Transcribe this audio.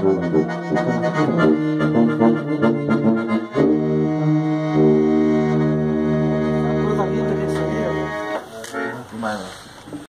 Toda a vida que